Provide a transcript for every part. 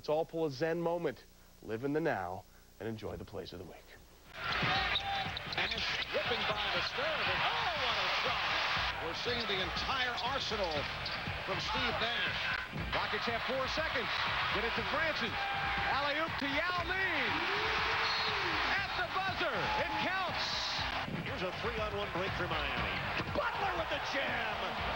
Let's all pull a Zen moment, live in the now, and enjoy the plays of the week. And it's whipping by the serve. And oh, what a shot! We're seeing the entire arsenal from Steve Nash. Rockets have four seconds. Get it to Francis. Alley-oop to Yao Ming. At the buzzer. It counts. Here's a three-on-one break for Miami. Butler with the jam.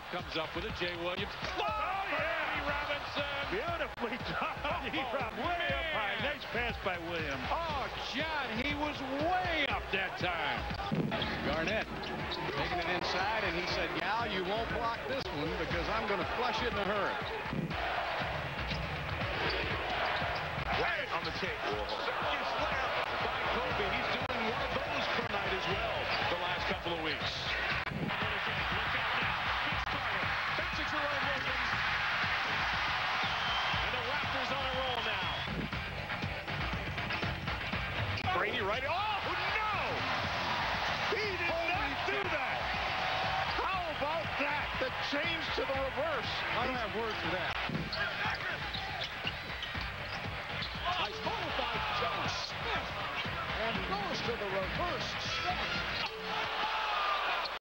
E-Rob comes up with it. Jay Williams. Oh, yeah. Robinson. Beautifully done. E-Rob way up high. Nice pass by Williams. Oh, John, he was way up that time. Garnett taking it inside, and he said, Yao, you won't block this one because I'm going to flush it in a hurry. Right on the tape. Brady right. Oh, no! He did not do that! How about that? The change to the reverse. I don't have words for that.